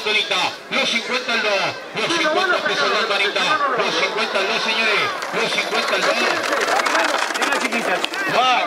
Los 50 al los 50 pesos la los 50 al 2, señores, los 50 al 2. Va,